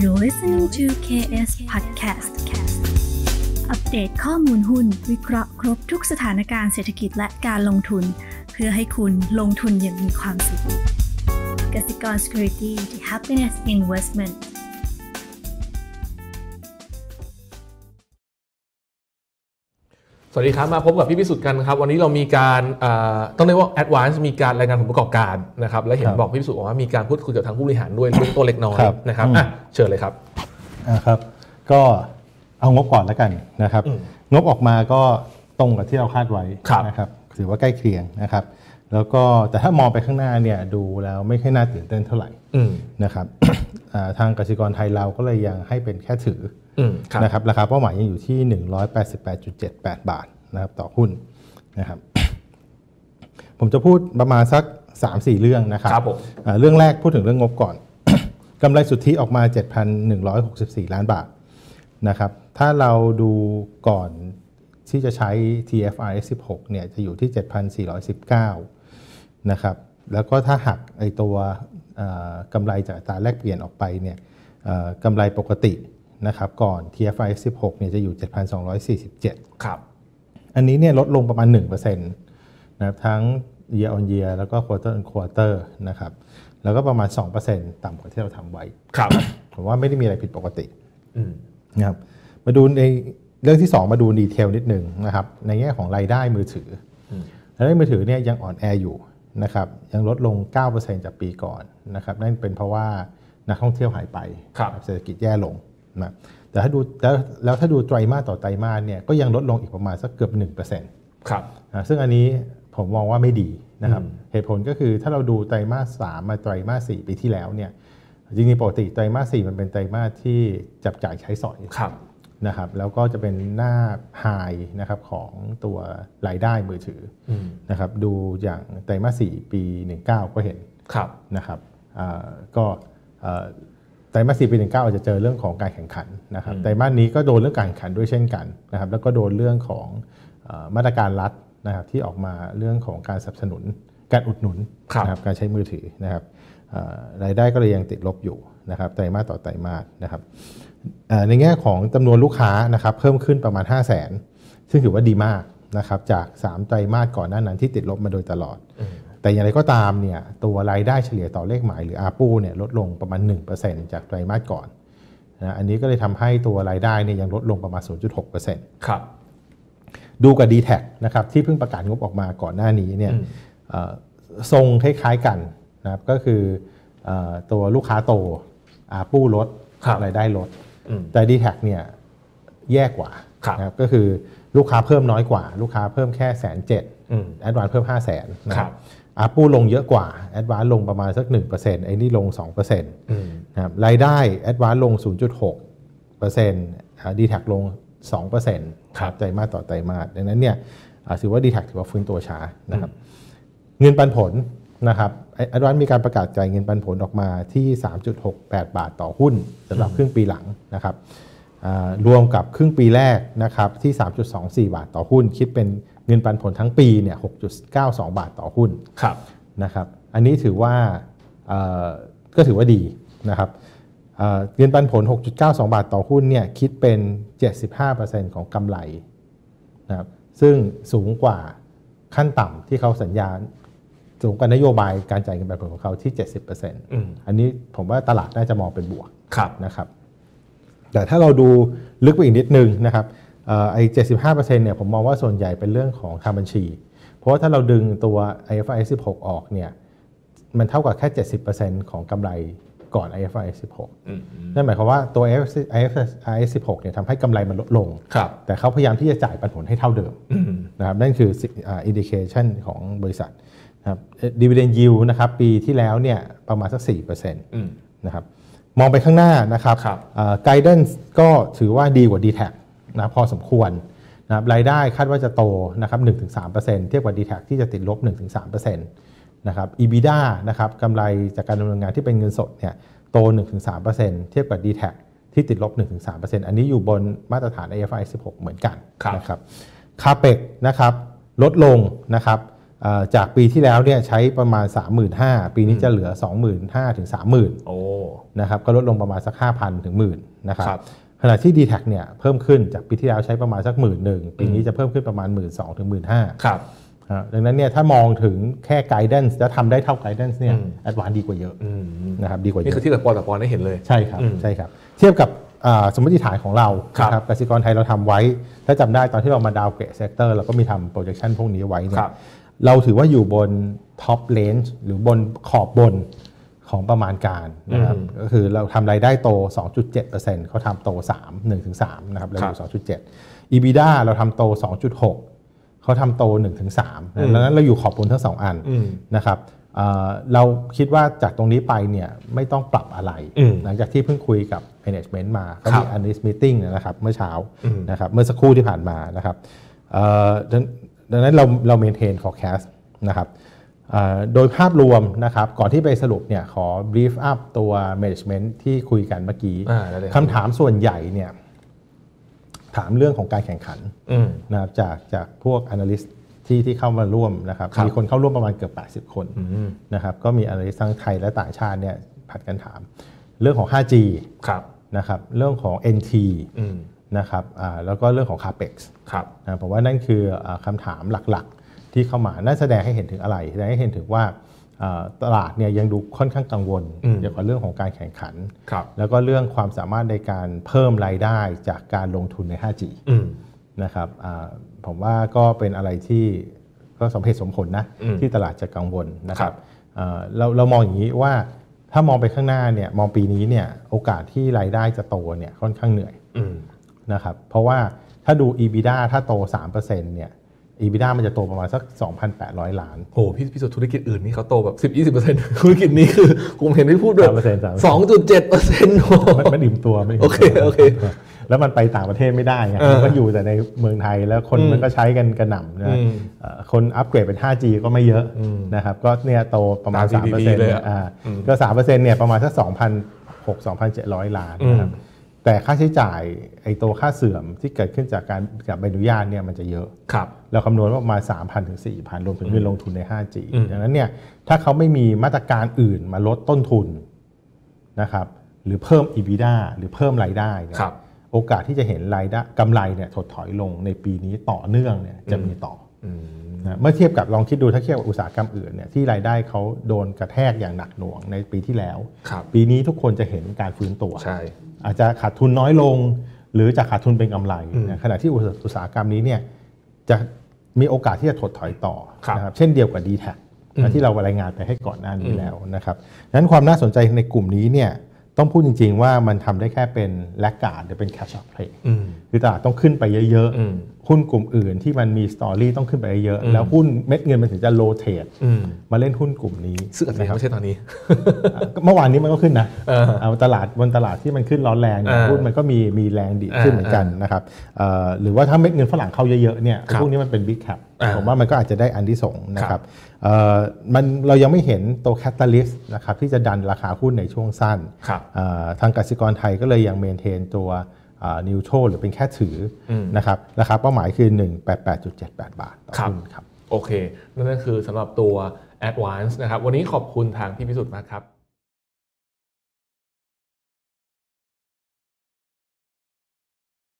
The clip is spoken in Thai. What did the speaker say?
You're listening to KS Podcast อัปเดตข้อมูลหุ้น วิเคราะห์ครบทุกสถานการณ์เศรษฐกิจและการลงทุน เพื่อให้คุณลงทุนอย่างมีความสุขกสิกร Security the Happiness Investment สวัสดีครับมาพบกับพี่พิสุทธิ์กันครับ วันนี้เรามีการเอ่อต้องเรียกว่า advance มีการรายงานผลประกอบการนะครับและเห็นครับบอกพี่พิสุทธิ์บอกว่ามีการพูดคุยกับทางผู้บริหารด้วยเรื่องตัวเล็กน้อยครับนะครับอืมอะเชิญเลยครับอ่าครับ ก็เอางบก่อนแล้วกันนะครับอืมงบออกมาก็ตรงกับที่เราคาดไว้ครับนะครับถือว่าใกล้เคียงนะครับ แล้วก็แต่ถ้ามองไปข้างหน้าเนี่ยดูแล้วไม่ค่อยน่าตื่นเต้นเท่าไหร่อืมนะครับอ่าทางกสิกรไทยเราก็เลยยังให้เป็นแค่ถืออืมครับนะครับราคาเป้าหมายยังอยู่ที่ 188.78 บาทนะครับต่อหุ้นนะครับผมจะพูดประมาณสัก 3-4 เรื่องนะครับครับผมอ่าเรื่องแรกพูดถึงเรื่องงบก่อนกำไรสุทธิออกมา 7,164 ล้านบาทนะครับถ้าเราดูก่อนที่จะใช้ TFRS 16 เนี่ยจะอยู่ที่ 7,419 นะครับแล้วก็ถ้าหักไอตัวเอ่อกำไรจากอัตราแลกเปลี่ยนออกไปเนี่ยเอ่อกำไรปกตินะครับก่อน TFRS 16เนี่ยจะอยู่ 7,247 ครับ อันนี้เนี่ยลดลงประมาณ 1%นะครับทั้ง year on year แล้วก็ quarter on quarter นะครับแล้วก็ประมาณ 2%ต่ำกว่าที่เราทำไว้ครับผมว่าไม่ได้มีอะไรผิดปกติอืมนะครับมาดูในเรื่องที่ 2 มาดูดีเทลนิดหนึ่งนะครับในแง่ของรายได้มือถืออรายได้มือถือเนี่ยยังอ่อนแออยู่ นะครับยังลดลง 9%จากปีก่อนนะครับนั่นเป็นเพราะว่านักท่องเที่ยวหายไปครับเศรษฐกิจแย่ลงนะแต่ถ้าดูแล้วแล้วถ้าดูไตรมาสต่อไตรมาสเนี่ยก็ยังลดลงอีกประมาณสักเกือบ 1%ครับอ่าซึ่งอันนี้ผมมองว่าไม่ดีนะครับเหตุผลก็คือถ้าเราดูไตรมาสสามมาไตรมาสสี่ปีที่แล้วเนี่ยจริงๆปกติไตรมาสสี่มันเป็นไตรมาสที่จับจ่ายใช้สอยครับ นะครับแล้วก็จะเป็นหน้าไฮนะครับของตัวรายได้มือถืออมนะครับดูอย่างไตรมาสสี่ปี 19 ก็เห็นครับนะครับอ่าก็เอ่อไตรมาสสี่ปีหนึ่งเก้าอาจจะเจอเรื่องของการแข่งขันนะครับไตรมาสนี้ก็โดนเรื่องการแข่งขันด้วยเช่นกันนะครับแล้วก็โดนเรื่องของเอ่อมาตรการรัฐนะครับที่ออกมาเรื่องของการสนับสนุนการอุดหนุนครับนะครับการใช้มือถือนะครับเอ่อรายได้ก็เลยยังติดลบอยู่ นะครับไตรมาสต่อไตรมาสนะครับเอ่อในแง่ของจำนวนลูกค้านะครับเพิ่มขึ้นประมาณ 5 0 0 0 0นซึ่งถือว่าดีมากนะครับจาก 3 ไตรมาสก่อนหน้านั้นที่ติดลบมาโดยตลอด แต่อย่างไรก็ตามเนี่ยตัวรายได้เฉลี่ยต่อเลขหมายหรือ ARPU เนี่ยลดลงประมาณ 1%จากไตรมาสก่อนนะอันนี้ก็เลยทำให้ตัวรายได้เนี่ยยังลดลงประมาณ 0.6%ครับดูกับ d t แทนะครับที่เพิ่งประกาศงบออกมาก่อนหน้านี้เนี่ยอืมเอ่อทรงคล้ายๆกันนะครับก็คือเออตัวลูกค้าโต ARPU ลดครับรายได้ลดอืมแต่ d t แทเนี่ยแย่กว่าครับนะครับก็คือลูกค้าเพิ่มน้อยกว่า ลูกค้าเพิ่มแค่แสนเจ็ดอืม ADVANC เพิ่ม5 0 0แสนนะคครัรับ ARPU ลงเยอะกว่า ADVANC ลงประมาณสัก1%ไอ้นี่ลง2%อืมนะครับรายได้ ADVANC ลง 0.6% DTAC ลง 2%ครับไตรมาสต่อไตรมาสดังนั้นเนี่ยอ่าถือว่า DTAC ถือว่าฟื้นตัวช้านะครับเงินปันผลนะครับ ADVANC มีการประกาศจ่ายเงินปันผลออกมาที่ 3.68 บาทต่อหุ้นสำหรับครึ่งปีหลังนะครับอ่ารวมกับครึ่งปีแรกนะครับที่ 3.24 บาทต่อหุ้น คิดเป็นเงินปันผลทั้งปีเนี่ย6.92 บาทต่อหุ้นครับนะครับอันนี้ถือว่าเอ่อก็ถือว่าดีนะครับเอ่อเงินปันผล 6.92 บาทต่อหุ้นเนี่ยคิดเป็น 75%ของกำไรนะครับซึ่งสูงกว่าขั้นต่ำที่เขาสัญญา สูงกว่านโยบายการจ่ายเงินปันผลของเขาที่ 70%อืมอันนี้ผมว่าตลาดน่าจะมองเป็นบวกครับนะครับ แต่ถ้าเราดูลึกไปอีกนิดนึงนะครับเอ่อไอ้75%เนี่ยผมมองว่าส่วนใหญ่เป็นเรื่องของทางบัญชี เพราะว่าถ้าเราดึงตัว IFRS 16 ออกเนี่ยมันเท่ากับแค่ 70%ของกำไรก่อน IFRS 16อืมนั่นหมายความว่าตัว IFRS 16 เนี่ยทำให้กำไรมันลดลงครับแต่เขาพยายามที่จะจ่ายปันผลให้เท่าเดิมอืมนะครับนั่นคือ indication ของบริษัทนะ ครับดีเวเดนยิวนะครับปีที่แล้วเนี่ยประมาณสัก4%อืมนะครับมองไปข้างหน้านะครับครับ guidance ก็ถือว่าดีกว่า d t แทนะพอสมควรนะครับรายได้คาดว่าจะโตนะครับ1-3%เทียบกับ d t แทที่จะติดลบ 1-3%นะครับ EBITDA นะครับกำไรจากการดำเนินงานที่เป็นเงินสดเนี่ยโต 1-3%เทียบกับ DTAC ที่ติดลบ 1-3%อันนี้อยู่บนมาตรฐาน AFI 16 เหมือนกันครับนะครับคาเปกนะครับลดลงนะครับเอ่อ จากปีที่แล้วเนี่ยใช้ประมาณ 35,000 ปีนี้จะเหลือ 25,000ถึง30,000โอ้นะครับก็ลดลงประมาณสัก 5,000ถึงหมื่นนะครับครับขณะที่ d t แทเนี่ยเพิ่มขึ้นจากปีที่แล้วใช้ประมาณสักหมื่นหนึ่งปีนี้จะเพิ่มขึ้นประมาณ 1 2ื่นถึงหมื่นห้าครับดังนั้นเนี่ยถ้ามองถึงแค่ guidance แล้วทำได้เท่า guidance เนี่ยอืมแอดวานดีกว่าเยอะอืมนะครับดีกว่าเยนี่คืออะที่แบบปอต่อปอได้เห็นเลยใช่ครับอืมใช่ครับ เทียบกับอ่าสมมติฐานของเราครับนะครับกสิกรไทยเราทำไว้ ถ้าจำได้ตอนที่เรามา downgrade sector เราก็มีทำ projection พวกนี้ไว้เนี่ยครับ เราถือว่าอยู่บน top range หรือบนขอบบนของประมาณการนะครับอืมก็คือเราทำรายได้โต 2.7%เขาทำโต 3 1-3นะครับเราอยู่ครับ2.7 EBITDA เราทำโต 2.6 เขาทำโต 1-3ดังนั้นเราอยู่ขอบบนทั้งสองอันอืมนะครับเอ่อเราคิดว่าจากตรงนี้ไปเนี่ยไม่ต้องปรับอะไรอืมหลังจากที่เพิ่งคุยกับ management มาก็ครัมีบ analyst meeting นะครับเมื่อเช้าอืมนะครับเมื่อสักครู่ที่ผ่านมานะครับเอ่อ ดังดังนั้นเราเรา maintain forecast นะครับเอ่อโดยภาพรวมนะครับก่อนที่ไปสรุปเนี่ยขอ brief up ตัว management ที่คุยกันเมื่อกี้อ่าได้เลยครับคำถามส่วนใหญ่เนี่ยถามเรื่องของการแข่งขันอืมนะครับจากจากพวก analyst ที่ที่เข้ามาร่วมนะครับครับมีคนเข้าร่วมประมาณเกือบ 80 คนอืมนะครับก็มี analyst ทั้งไทยและต่างชาติเนี่ยผัดกันถาม เรื่องของ 5G ครับนะครับเรื่องของ NT อืม นะครับอ่าแล้วก็เรื่องของ CAPEX ครับนะผมว่านั่นคืออาคำถามหลักๆ ที่เข้ามานั่นแสดงให้เห็นถึงอะไรแสดงให้เห็นถึงว่าอ่าตลาดเนี่ยยังดูค่อนข้างกังวลอืมเกี่ยวกับเรื่องของการแข่งขันครับแล้วก็เรื่องความสามารถในการเพิ่มรายได้จากการลงทุนใน 5G อืมนะครับอ่าผมว่าก็เป็นอะไรที่ก็สมเหตุสมผลนะอืมที่ตลาดจะกังวลนะคครัรับบอ่าเราเรามองอย่างนี้ว่าถ้ามองไปข้างหน้าเนี่ยมองปีนี้เนี่ยโอกาสที่รายได้จะโตเนี่ยค่อนข้างเหนื่อยอืม นะครับเพราะว่าถ้าดู EBITDA ถ้าโต 3%เนี่ย EBITDA มันจะโตประมาณสัก 2,800 ล้านโหพี่พี่สุดธุรกิจอื่นนี่เขาโตแบบสิบยี่สิบเปอร์เซ็นต์ธุรกิจนี้คือผมเห็นพี่พูดด้วย3% 3%สองจุดเจ็ดเปอร์เซ็นต์มันมันอิ่มตัวไม่มโอเคตัวโอเคแล้วมันไปต่างประเทศไม่ได้ไงเออมันก็อยู่แต่ในเมืองไทยแล้วคนอืมมันก็ใช้กันกระหน่ำนะอืมเอ่อคนอัปเกรดเป็น 5G ก็ไม่เยอะอืมนะครับก็เนี่ยโตประมาณตาม GDP 3%เลยอะอ่าอืมก็3%เนี่ยประมาณสัก2,600 2,700 ล้านนะครับอืม แต่ค่าใช้จ่ายไอ้ตัวค่าเสื่อมที่เกิดขึ้นจากการกับใบอนุญาตเนี่ยมันจะเยอะครับเราคำนวณว่าประมาณ 3,000 ถึง 4,000 รวมถึงเงินลงทุนใน 5G อืมดังนั้นเนี่ยถ้าเขาไม่มีมาตรการอื่นมาลดต้นทุนนะครับหรือเพิ่ม EBITDA หรือเพิ่มรายได้เนี่ยครับโอกาสที่จะเห็นรายได้กำไรเนี่ยถดถอยลงในปีนี้ต่อเนื่องเนี่ยจะมีต่ออืมนะเมื่อเทียบกับลองคิดดูถ้าเทียบกับอุตสาหกรรมอื่นเนี่ยที่รายได้เขาโดนกระแทกอย่างหนักหน่วงในปีที่แล้วครับปีนี้ทุกคนจะเห็นการฟื้นตัวใช่ อาจจะขาดทุนน้อยลง หรือจะขาดทุนเป็นกำไรอืมนะขณะที่อุตสาหกรรมนี้เนี่ยจะมีโอกาสที่จะถดถอยต่อครับนะครับเช่นเดียวกับ d t แทอืมที่เรารายงานไปให้ก่อนหน้านี้อืมแล้วนะครับดังนั้นความน่าสนใจในกลุ่มนี้เนี่ยต้องพูดจริง ๆ ว่ามันทำได้แค่เป็นแลกการ์ดหรือเป็น catch up play อืมคือตลาดต้องขึ้นไปเยอะอืมๆ หุ้นกลุ่มอื่นที่มันมีสตอรี่ต้องขึ้นไปเยอะอืมๆแล้วหุ้นเม็ดเงินมันถึงจะโลเทตอืมมาเล่นหุ้นกลุ่มนี้ซึ่งอาจจะยังไม่ใช่ตอนนี้ก็เมื่อวานนี้มันก็ขึ้นนะเออเอาตลาดบนตลาดที่มันขึ้นร้อนแรงเนี่ยอ่าหุ้นมันก็มีมีแรงดีดขึ้นเหมือนกันนะครับเอ่อหรือว่าถ้าเม็ดเงินฝรั่งเข้าเยอะๆเนี่ยครับพวกนี้มันเป็น big cap อ่าผมว่ามันก็อาจจะได้อันที่สงส์นะคครัรับบเอ่อมันเรายังไม่เห็นตัว catalyst นะครับที่จะดันราคาหุ้นในช่วงสั้นครับเอ่อทางกสิกรไทยก็เลยยัง maintain ตัว นิวโชหรือเป็นแค่ถืออืมนะครับราคาเป้าหมายคือ 188.78 บาทต่อครับหุ้นครับ โอเค นั่นก็คือสำหรับตัว ADVANC นะครับ วันนี้ขอบคุณทางพี่พิสุทธิ์มากครับ